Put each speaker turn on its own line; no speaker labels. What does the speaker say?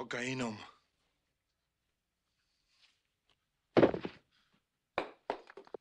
cocaína.